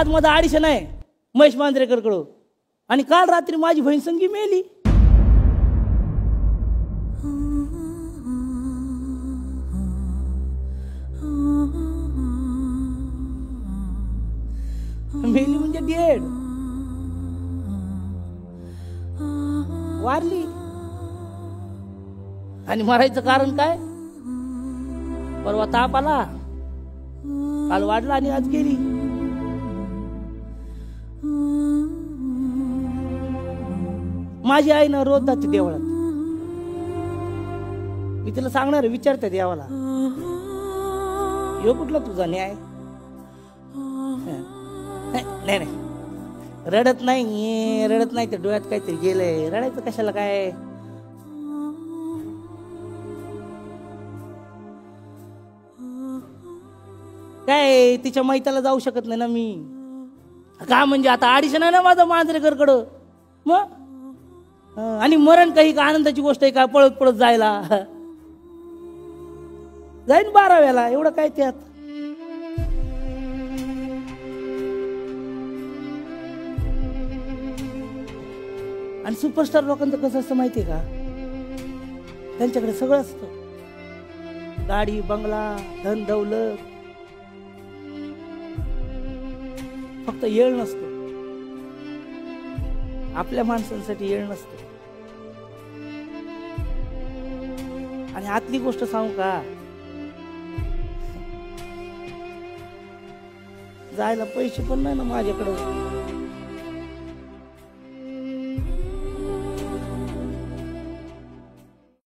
आज माझा आडिशन आहे. महेश मांजरेकरकडं. आणि काल रात्री माझी बहीण संगी मेली. मेली म्हणजे डेड. वारली. आणि मरायचं कारण काय? परवा ताप आला. काल वाढला आणि आज गेली. माझी आई ना रोज जाते देवळात. मी तिला सांगणार विचारते देवाला. यो कुठला तुझा न्याय? नाही नाही नाही. रडत नाही रडत नाही तर डोळ्यात काहीतरी गेलंय. रडायचं कशाला काय? काय तिच्या मैताला जाऊ शकत नाही ना मी? का म्हणजे आता अडिशन आहे ना माझं मांजरेकरकडं मग? आणि मरण काही का आनंदाची गोष्ट आहे का पळत पळत जायला? जाईन बाराव्याला एवढं काय त्यात? आणि सुपरस्टार लोकांचं कसं असतं माहितीये का? त्यांच्याकडे सगळं असतं. गाडी बंगला धन दौलत. फक्त येळ नसतो. आपल्या माणसांसाठी येळ नसतं. आणि आतली गोष्ट सांगू का? जायला पैसे पण नाही ना माझ्याकडे.